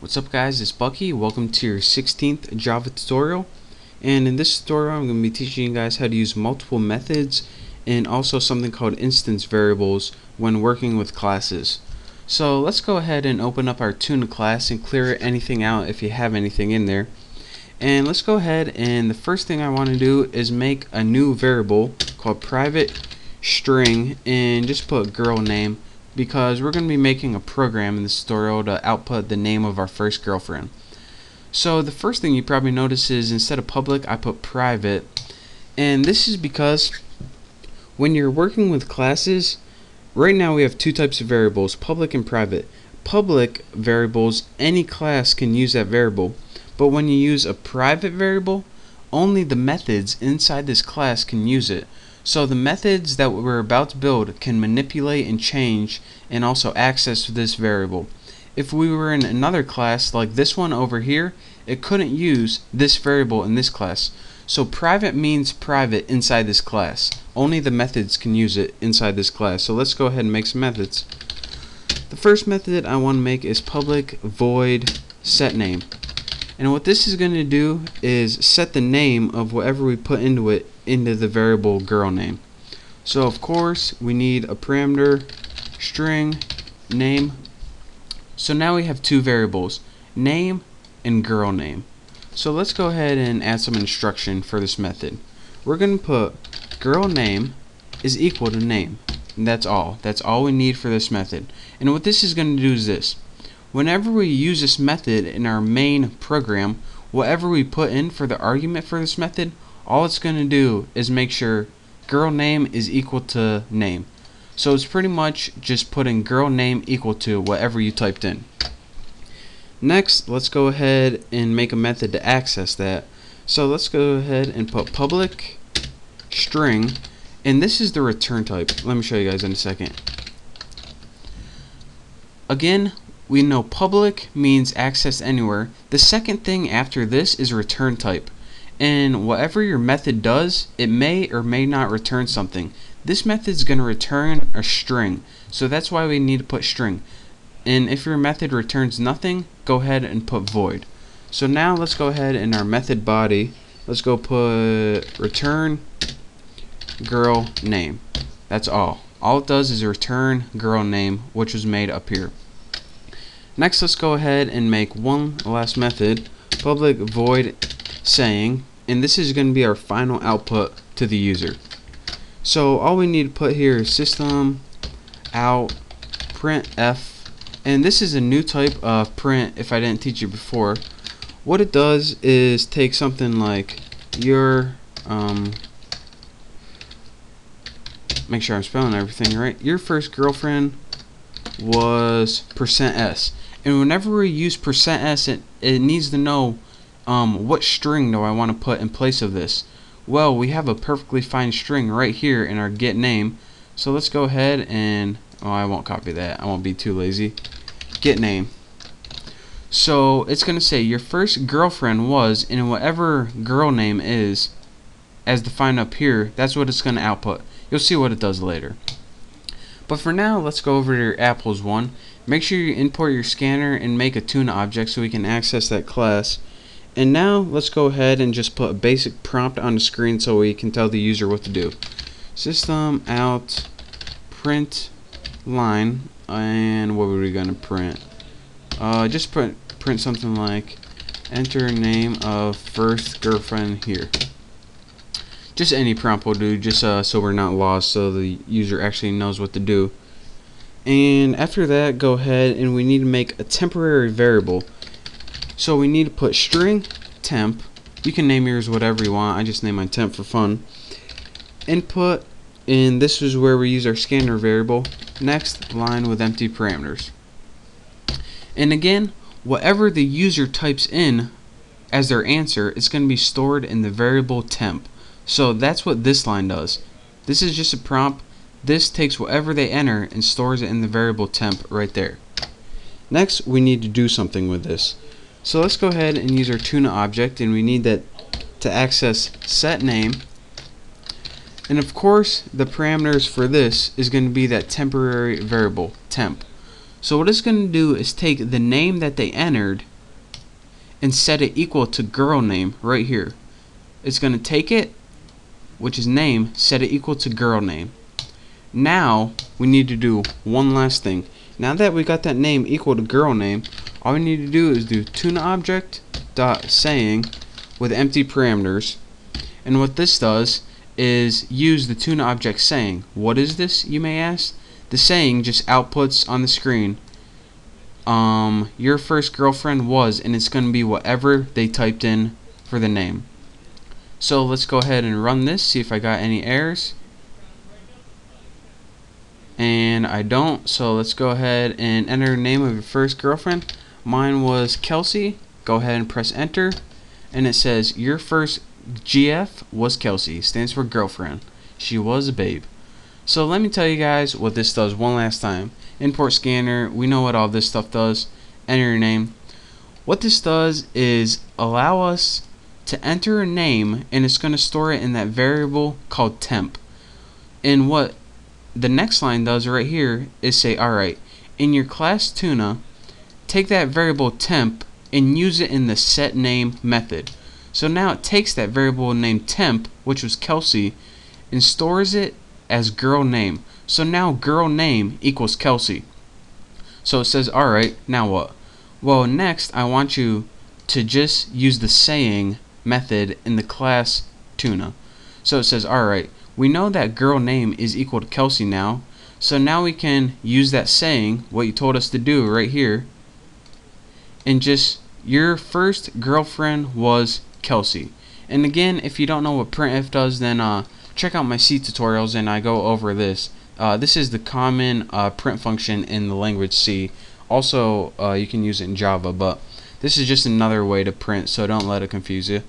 What's up guys, it's Bucky. Welcome to your 16th Java tutorial. And in this tutorial I'm going to be teaching you guys how to use multiple methods and also something called instance variables when working with classes. So let's go ahead and open up our tuna class and clear anything out if you have anything in there. And let's go ahead and the first thing I want to do is make a new variable called private string and just put girl name because we're going to be making a program in this tutorial to output the name of our first girlfriend. So the first thing you probably notice is instead of public I put private and this is because when you're working with classes right now we have two types of variables public and private. Public variables any class can use that variable but when you use a private variable only the methods inside this class can use it. So the methods that we're about to build can manipulate and change and also access this variable. If we were in another class like this one over here, it couldn't use this variable in this class. So private means private inside this class. Only the methods can use it inside this class. So let's go ahead and make some methods. The first method I want to make is public void set name. And what this is going to do is set the name of whatever we put into it into the variable girl name. So of course we need a parameter string name. So now we have two variables, name and girl name. So let's go ahead and add some instruction for this method. We're going to put girl name is equal to name. And that's all. That's all we need for this method. And what this is going to do is this. Whenever we use this method in our main program, whatever we put in for the argument for this method, all it's going to do is make sure girl name is equal to name. So it's pretty much just putting girl name equal to whatever you typed in. Next, let's go ahead and make a method to access that. So let's go ahead and put public string, and this is the return type. Let me show you guys in a second. Again, we know public means access anywhere. The second thing after this is return type. And whatever your method does, it may or may not return something. This method is going to return a string. So that's why we need to put string. And if your method returns nothing, go ahead and put void. So now let's go ahead in our method body, let's go put return girl name. That's all. All it does is return girl name, which was made up here. Next, let's go ahead and make one last method, public void saying, and this is going to be our final output to the user. So all we need to put here is system out printf, and this is a new type of print if I didn't teach you before. What it does is take something like your um, make sure I'm spelling everything right. Your first girlfriend was percent %s and whenever we use percent %s it, it needs to know um, what string do I want to put in place of this? Well we have a perfectly fine string right here in our get name. So let's go ahead and oh I won't copy that. I won't be too lazy. Get name. So it's gonna say your first girlfriend was and whatever girl name is as defined up here. That's what it's gonna output. You'll see what it does later. But for now, let's go over to your apples one. Make sure you import your scanner and make a tuna object so we can access that class. And now let's go ahead and just put a basic prompt on the screen so we can tell the user what to do. System out print line and what were we gonna print? Uh, just print print something like enter name of first girlfriend here just any prompt will do just uh, so we're not lost so the user actually knows what to do and after that go ahead and we need to make a temporary variable so we need to put string temp you can name yours whatever you want I just name my temp for fun input and this is where we use our scanner variable next line with empty parameters and again whatever the user types in as their answer it's going to be stored in the variable temp so that's what this line does. This is just a prompt. This takes whatever they enter and stores it in the variable temp right there. Next, we need to do something with this. So let's go ahead and use our tuna object and we need that to access set name and of course the parameters for this is going to be that temporary variable temp so what it's going to do is take the name that they entered and set it equal to girl name right here. It's going to take it, which is name, set it equal to girl name. Now we need to do one last thing. Now that we got that name equal to girl name, all we need to do is do tuna object dot saying with empty parameters. And what this does is use the tuna object saying. What is this, you may ask? The saying just outputs on the screen um, your first girlfriend was, and it's going to be whatever they typed in for the name. So let's go ahead and run this, see if I got any errors. And I don't, so let's go ahead and enter the name of your first girlfriend. Mine was Kelsey. Go ahead and press enter. And it says, your first GF was Kelsey, stands for girlfriend. She was a babe. So let me tell you guys what this does one last time. Import scanner, we know what all this stuff does. Enter your name. What this does is allow us to enter a name and it's going to store it in that variable called temp. And what the next line does right here is say, alright, in your class tuna, take that variable temp and use it in the set name method. So now it takes that variable named temp, which was Kelsey, and stores it as girl name. So now girl name equals Kelsey. So it says, alright, now what? Well, next I want you to just use the saying method in the class tuna. So it says, alright, we know that girl name is equal to Kelsey now. So now we can use that saying, what you told us to do right here, and just, your first girlfriend was Kelsey. And again, if you don't know what printf does, then uh, check out my C tutorials and I go over this. Uh, this is the common uh, print function in the language C. Also, uh, you can use it in Java, but this is just another way to print, so don't let it confuse you.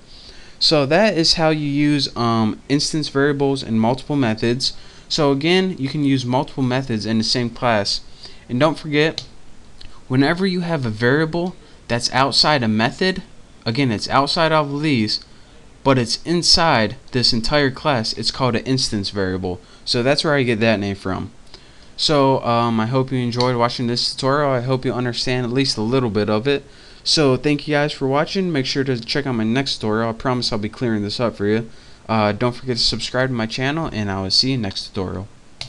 So that is how you use um, instance variables and multiple methods. So again, you can use multiple methods in the same class. And don't forget, whenever you have a variable that's outside a method, again, it's outside of these, but it's inside this entire class. It's called an instance variable. So that's where I get that name from. So um, I hope you enjoyed watching this tutorial. I hope you understand at least a little bit of it. So thank you guys for watching. Make sure to check out my next tutorial. I promise I'll be clearing this up for you. Uh, don't forget to subscribe to my channel and I will see you next tutorial.